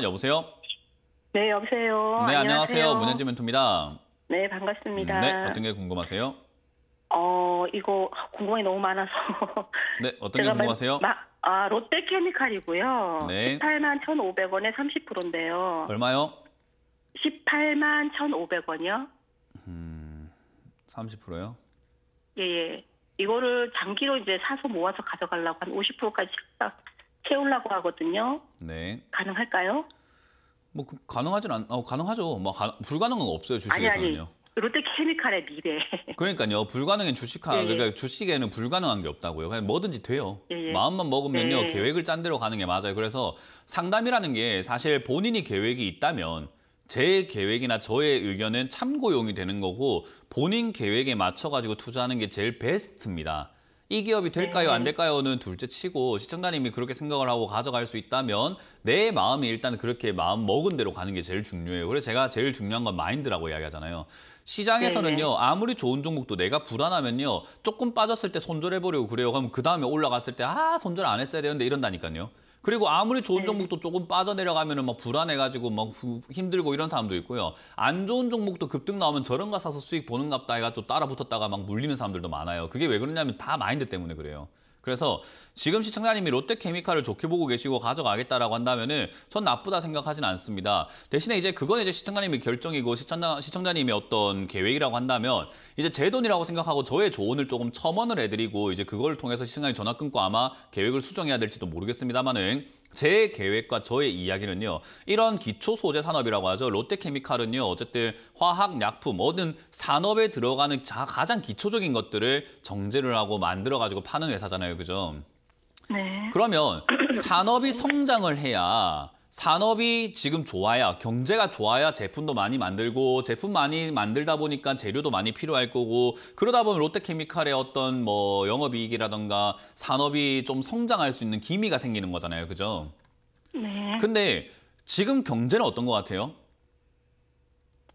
여보세요? 네, 여보세요. 네, 안녕하세요. 문현지 멘토입니다. 네, 반갑습니다. 네, 어떤 게 궁금하세요? 어, 이거 궁금한 게 너무 많아서. 네, 어떤 게 궁금하세요? 마, 아, 롯데 케미칼이고요. 네. 18만 1,500원에 30%인데요. 얼마요? 18만 1,500원이요? 30%요? 예, 예. 이거를 장기로 이제 사서 모아서 가져가려고 한 50%까지 채우려고 하거든요. 네. 가능할까요? 뭐 그, 가능하진 않, 어, 가능하죠. 뭐 가, 불가능한 건 없어요. 주식에서는요. 롯데 케미칼의 미래. 그러니까요. 불가능한 주식하 예, 예. 그러니까 주식에는 불가능한 게 없다고요. 그냥 뭐든지 돼요. 예, 예. 마음만 먹으면요. 네. 계획을 짠 대로 가는 게 맞아요. 그래서 상담이라는 게 사실 본인이 계획이 있다면 제 계획이나 저의 의견은 참고용이 되는 거고 본인 계획에 맞춰 가지고 투자하는 게 제일 베스트입니다. 이 기업이 될까요, 네. 안 될까요는 둘째 치고 시청자님이 그렇게 생각을 하고 가져갈 수 있다면 내 마음이 일단 그렇게 마음 먹은 대로 가는 게 제일 중요해요. 그래서 제가 제일 중요한 건 마인드라고 이야기하잖아요. 시장에서는요, 아무리 좋은 종목도 내가 불안하면요, 조금 빠졌을 때 손절해버리고 그래요. 그럼 그 다음에 올라갔을 때, 아, 손절 안 했어야 되는데 이런다니까요. 그리고 아무리 좋은 네. 종목도 조금 빠져내려가면은 막 불안해가지고 막 후- 힘들고 이런 사람도 있고요. 안 좋은 종목도 급등 나오면 저런 거 사서 수익 보는 갑다 해가 또 따라 붙었다가 막 물리는 사람들도 많아요. 그게 왜 그러냐면 다 마인드 때문에 그래요. 그래서 지금 시청자님이 롯데케미칼을 좋게 보고 계시고 가져가겠다라고 한다면은 전 나쁘다 생각하진 않습니다. 대신에 이제 그건 이제 시청자님의 결정이고 시청자, 시청자님의 어떤 계획이라고 한다면 이제 제 돈이라고 생각하고 저의 조언을 조금 첨언을 해드리고 이제 그걸 통해서 시청자님 전화 끊고 아마 계획을 수정해야 될지도 모르겠습니다만은 제 계획과 저의 이야기는요. 이런 기초 소재 산업이라고 하죠. 롯데케미칼은요. 어쨌든 화학, 약품, 어떤 산업에 들어가는 자- 가장 기초적인 것들을 정제를 하고 만들어 가지고 파는 회사잖아요. 그죠? 네. 그러면 산업이 성장을 해야 산업이 지금 좋아야 경제가 좋아야 제품도 많이 만들고 제품 많이 만들다 보니까 재료도 많이 필요할 거고 그러다 보면 롯데케미칼의 어떤 뭐 영업이익이라던가 산업이 좀 성장할 수 있는 기미가 생기는 거잖아요. 그죠? 네. 근데 지금 경제는 어떤 것 같아요?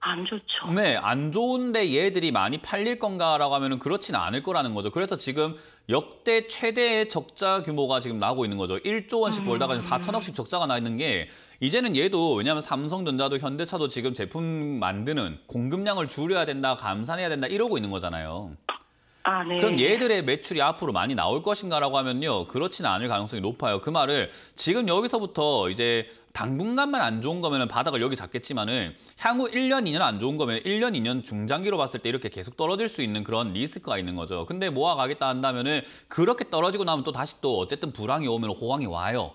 안 좋죠. 네, 안 좋은데 얘들이 많이 팔릴 건가라고 하면 은 그렇지는 않을 거라는 거죠. 그래서 지금 역대 최대의 적자 규모가 지금 나고 있는 거죠. 1조 원씩 벌다가 지금 4천억씩 적자가 나 있는 게 이제는 얘도 왜냐하면 삼성전자도 현대차도 지금 제품 만드는 공급량을 줄여야 된다, 감산해야 된다 이러고 있는 거잖아요. 아, 네. 그럼 얘들의 매출이 앞으로 많이 나올 것인가라고 하면요. 그렇지는 않을 가능성이 높아요. 그 말을 지금 여기서부터 이제 당분간만 안 좋은 거면은 바닥을 여기 잡겠지만은 향후 1년, 2년 안 좋은 거면 1년, 2년 중장기로 봤을 때 이렇게 계속 떨어질 수 있는 그런 리스크가 있는 거죠. 근데 모아가겠다 한다면은 그렇게 떨어지고 나면 또 다시 또 어쨌든 불황이 오면 호황이 와요.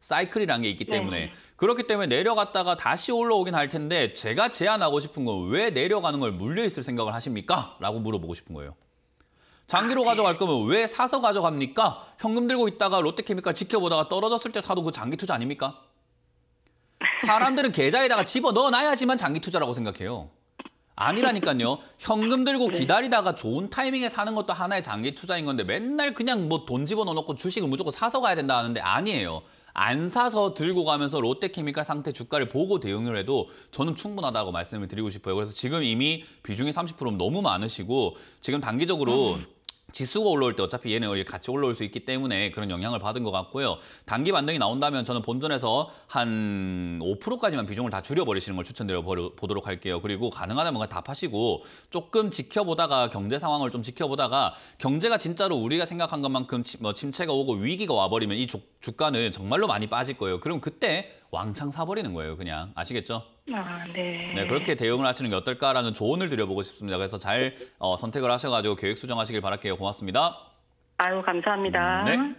사이클이라는 게 있기 때문에 네. 그렇기 때문에 내려갔다가 다시 올라오긴 할 텐데 제가 제안하고 싶은 건 왜 내려가는 걸 물려 있을 생각을 하십니까? 라고 물어보고 싶은 거예요. 장기로 가져갈 거면 왜 사서 가져갑니까? 현금 들고 있다가 롯데케미칼 지켜보다가 떨어졌을 때 사도 그 장기 투자 아닙니까? 사람들은 계좌에다가 집어 넣어놔야지만 장기 투자라고 생각해요. 아니라니까요. 현금 들고 기다리다가 좋은 타이밍에 사는 것도 하나의 장기 투자인 건데 맨날 그냥 뭐 돈 집어넣어놓고 주식을 무조건 사서 가야 된다 하는데 아니에요. 안 사서 들고 가면서 롯데케미칼 상태 주가를 보고 대응을 해도 저는 충분하다고 말씀을 드리고 싶어요. 그래서 지금 이미 비중이 30%면 너무 많으시고 지금 단기적으로 지수가 올라올 때 어차피 얘는 같이 올라올 수 있기 때문에 그런 영향을 받은 것 같고요. 단기 반등이 나온다면 저는 본전에서 한 5%까지만 비중을 다 줄여버리시는 걸 추천드려 보도록 할게요. 그리고 가능하다면 다 파시고 조금 지켜보다가 경제 상황을 좀 지켜보다가 경제가 진짜로 우리가 생각한 것만큼 치- 뭐 침체가 오고 위기가 와버리면 이 주, 주가는 정말로 많이 빠질 거예요. 그럼 그때 왕창 사버리는 거예요. 그냥 아시겠죠? 아, 네. 네, 그렇게 대응을 하시는 게 어떨까라는 조언을 드려보고 싶습니다. 그래서 잘 어, 선택을 하셔가지고 계획 수정하시길 바랄게요. 고맙습니다. 아유, 감사합니다. 네.